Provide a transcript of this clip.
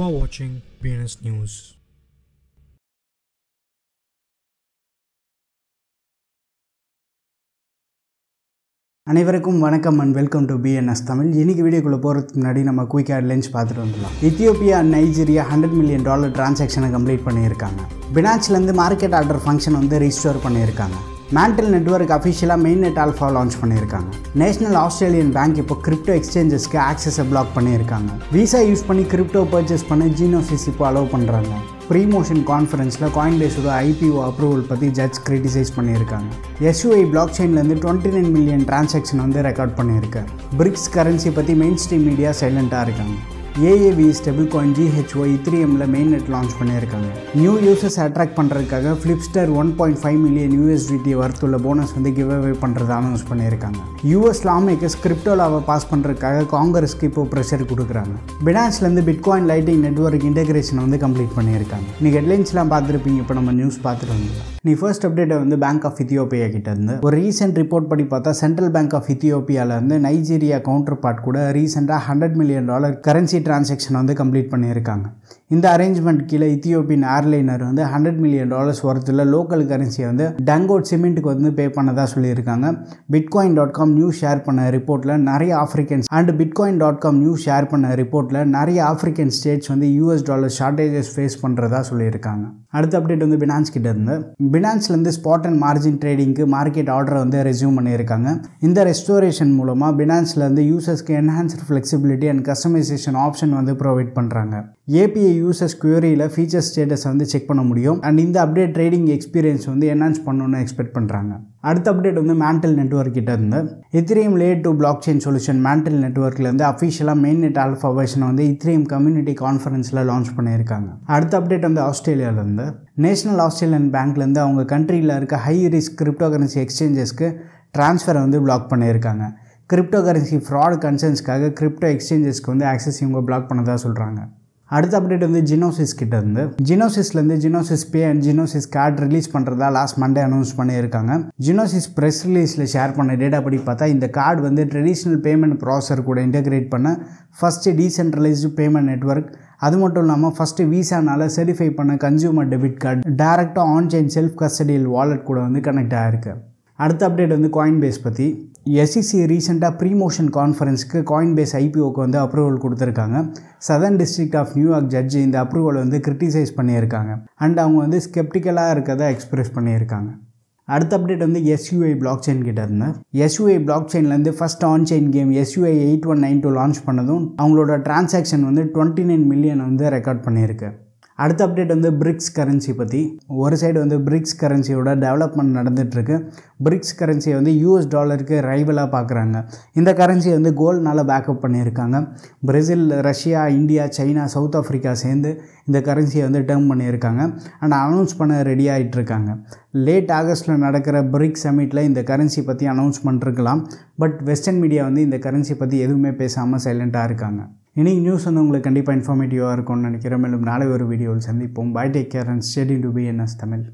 are watching BNS News. அனைவருக்கும் வணக்கம் and welcome to BNS Tamil. இன்றைக்கி வீடியோக்குள்ளே போகிறதுக்கு முன்னாடி நம்ம குயிக் ஹெட்லைன்ஸ் பார்த்துட்டு வந்துடலாம். Ethiopia and Nigeria hundred million dollar டிரான்சாக்ஷனை complete பண்ணியிருக்காங்க. பினான்ஸ்லேருந்து மார்க்கெட் ஆர்டர் ஃபங்க்ஷன் வந்து ரிஜிஸ்டர் பண்ணியிருக்காங்க. மேண்டல் நெட்ஒர்க் அஃபிஷியலாக மெயின் நெட் ஆல்ஃபா லான்ச் பண்ணியிருக்காங்க நேஷனல் ஆஸ்திரேலியன் பேங்க் இப்போ கிரிப்டோ எக்ஸ்சேஞ்சஸ்க்கு ஆக்சஸை பிளாக் பண்ணியிருக்காங்க விசா யூஸ் பண்ணி கிரிப்டோ பர்ச்சேஸ் பண்ண ஜீனோசிஸ் இப்போ அலோவ் பண்ணுறாங்க ப்ரீமோஷன் கான்ஃபரன்ஸில் காயின் பேஸோட ஐபிஓ அப்ரூவல் பற்றி ஜட்ஜ் கிரிட்டிசைஸ் பண்ணியிருக்காங்க எஸ்யூஐ பிளாக் செயின்லேருந்து டுவெண்ட்டி நைன் மில்லியன் டிரான்சாக்ஷன் வந்து ரெக்கார்ட் பண்ணியிருக்கு பிரிக்ஸ் கரன்சி பற்றி மெயின் ஸ்ட்ரீம் மீடியா சைலண்ட்டாக இருக்காங்க. ஏஏவி ஸ்டெபிள் காயின் ஜிஹெச்ஓ இத்ரியமில் மெயின் நெட் லான்ச் பண்ணியிருக்காங்க. நியூ யூசர்ஸ் அட்ராக்ட் பண்ணுறதுக்காக Flipster one point five million USDT வர்த்துள்ள bonus வந்து கிவ் அவே பண்ணுறதா அனௌன்ஸ் பண்ணியிருக்காங்க யூஎஸ் லா மேக்கர்ஸ் பாஸ் பண்ணுறதுக்காக காங்கிரஸ்க்கு இப்போ ப்ரெஷர் கொடுக்குறாங்க. பினான்ஸ்லேருந்து பிட்காயின் லைட்டிங் நெட்ஒர்க் இன்டெகிரேஷன் வந்து கம்ப்ளீட் பண்ணியிருக்காங்க. நீங்கள் ஹெட்லைன்ஸ்லாம் பார்த்துருப்பீங்க இப்போ நம்ம நியூஸ் பார்த்துட்டு வந்துடலாம். நீ ஃபர்ஸ்ட் அப்டேட்டை வந்து பேங்க் ஆஃப் இத்தியோப்பியா கிட்ட இருந்து ஒரு ரீசெண்ட் ரிப்போர்ட் படி பார்த்தா சென்ட்ரல் பேங்க் ஆஃப் இத்தியோப்பியாவிலேருந்து நைஜீரியா கவுண்டர் பார்ட் கூட ரீசெண்டாக hundred million dollar currency transaction வந்து கம்ப்ளீட் பண்ணியிருக்காங்க. இந்த அரேஞ்ச்மெண்ட் கீழே இத்தியோப்பியன் ஏர்லைனர் வந்து ஹண்ட்ரட் மில்லியன் டாலர்ஸ் ஒர்த்தில் லோக்கல் கரன்சியை வந்து டங்கோட் சிமெண்ட்டுக்கு வந்து பே பண்ணதாக சொல்லியிருக்காங்க. Bitcoin dot com news share பண்ண ரிப்போர்ட்டில் நிறைய Africans and bitcoin dot com news share பண்ண ரிப்போர்ட்டில் நிறைய ஆஃப்ரிக்கன் ஸ்டேட்ஸ் வந்து யூஎஸ் டாலர் ஷார்ட்டேஜஸ் ஃபேஸ் பண்ணுறதா சொல்லியிருக்காங்க. அடுத்த அப்டேட் வந்து பினான்ஸ் கிட்ட இருந்து. பினான்ஸ்லேருந்து ஸ்பாட் அண்ட் மார்ஜின் ட்ரேடிங்க்கு மார்க்கெட் ஆர்டரை வந்து ரெசியூம் பண்ணியிருக்காங்க. இந்த ரெஸ்டோரேஷன் மூலமாக பினான்ஸ்லேருந்து யூசர்ஸ்க்கு enhanced flexibility and customisation option வந்து ப்ரொவைட் பண்ணுறாங்க ஏபிஐ யூசர்ஸ் குவரியில் ஃபீச்சர் ஸ்டேட்டஸ் வந்து செக் பண்ண முடியும். அண்ட் இந்த அப்டேட் ட்ரேடிங் எக்ஸ்பீரியன்ஸ் வந்து என்ஹான்ஸ் பண்ணணும்னு எக்ஸ்பெக்ட் பண்ணுறாங்க அடுத்த அப்டேட் வந்து மேண்டல் நெட்ஒர்க் கிட்ட இருந்து. Ethereum layer two blockchain solution Mantle நெட்ஒர்க்லேருந்து அஃபிஷியலாக மெயின் நெட் ஆல்ஃபா வெர்ஷனை வந்து இத்திரியம் கம்யூனிட்டி கான்ஃபரன்ஸில் லான்ச் பண்ணியிருக்காங்க. அடுத்த அப்டேட் வந்து ஆஸ்திரேலியாவிலேருந்து நேஷனல் ஆஸ்திரேலியன் பேங்க்லேருந்து அவங்க கண்ட்ரியில் இருக்க ஹை ரிஸ்க் கிரிப்டோ கரன்சி எக்ஸ்சேஞ்சஸ்க்கு ட்ரான்ஸ்ஃபரை வந்து பிளாக் பண்ணியிருக்காங்க. கிரிப்டோ கரன்சி ஃப்ராட் கன்சர்ன்ஸ்க்காக கிரிப்டோ எக்ஸ்சேஞ்சஸ்க்கு வந்து ஆக்சஸ் இவங்க பிளாக் பண்ணதாக சொல்கிறாங்க அடுத்த அப்டேட் வந்து ஜினோசிஸ் கிட்ட இருந்து ஜினோசிஸ்லேருந்து Gnosis pay and Gnosis card release பண்ணுறதா லாஸ்ட் மண்டே அனௌன்ஸ் பண்ணியிருக்காங்க. ஜினோசிஸ் ப்ரெஸ் ரிலீஸில் ஷேர் பண்ண டேட்டா படி பார்த்தா இந்த கார்டு வந்து ட்ரெடிஷ்னல் பேமெண்ட் ப்ராசர் கூட இன்டெகிரேட் பண்ண ஃபஸ்ட்டு டீசென்ட்ரலைஸ்டு பேமெண்ட் நெட்ஒர்க் அது மட்டும் இல்லாமல் ஃபஸ்ட்டு விசானால் சர்டிஃபை பண்ண கன்சியூமர் டெபிட் கார்டு டேரெக்டாக ஆன்லைன் செல்ஃப் கஸ்டடியில் வாலெட் கூட வந்து கனெக்ட் ஆகிருக்கு அடுத்த அப்டேட் வந்து காயின் பேஸ் பற்றி எஸ்இசி ரீசெண்டாக ப்ரீமோஷன் கான்ஃபரன்ஸ்க்கு காயின் பேஸ் ஐபிஓக்கு வந்து அப்ரூவல் கொடுத்துருக்காங்க. Southern District of New York judge இந்த அப்ரூவலை வந்து கிரிட்டிசைஸ் பண்ணியிருக்காங்க. அண்ட் அவங்க வந்து ஸ்கெப்டிக்கலாக இருக்கிறத எக்ஸ்பிரஸ் பண்ணியிருக்காங்க. அடுத்த அப்டேட் வந்து எஸ்யூஐ பிளாக் செயின் கிட்ட இருந்தேன் SUI black செயின்லேருந்து first on chain game SUI eight one nine two launch பண்ணதும் அவங்களோட டிரான்சாக்ஷன் வந்து டுவெண்ட்டி நைன் மில்லியன் வந்து ரெக்கார்ட் பண்ணியிருக்கு. அடுத்த அப்டேட் வந்து பிரிக்ஸ் கரன்சி பற்றி ஒரு சைடு வந்து பிரிக்ஸ் கரன்சியோட டெவலப்மெண்ட் நடந்துகிட்ருக்கு பிரிக்ஸ் கரன்சியை வந்து யூஎஸ் டாலருக்கு ரைவலாக பார்க்குறாங்க இந்த கரன்சியை வந்து கோல்னால் பேக்கப் பண்ணியிருக்காங்க. Brazil Russia India China South Africa சேர்ந்து இந்த கரன்சியை வந்து டேர்ம் பண்ணியிருக்காங்க. அண்ட் அனௌன்ஸ் பண்ண ரெடி ஆகிட்டுருக்காங்க லேட் ஆகஸ்ட்டில் நடக்கிற பிரிக்ஸ் சமிட்டில் இந்த கரன்சி பற்றி அனௌன்ஸ் பண்ணிருக்கலாம். பட் வெஸ்டர்ன் மீடியா வந்து இந்த கரன்சி பற்றி எதுவுமே பேசாமல் சைலண்ட்டாக இருக்காங்க. இன்றைக்கி நியூஸ் வந்து உங்களுக்கு கண்டிப்பாக இன்ஃபார்மேட்டிவாக இருக்கும்னு நினைக்கிறேன். மேலும் நாளை ஒரு வீடியோவில் சந்திப்போம். Bye take care and steady to B NS Tamil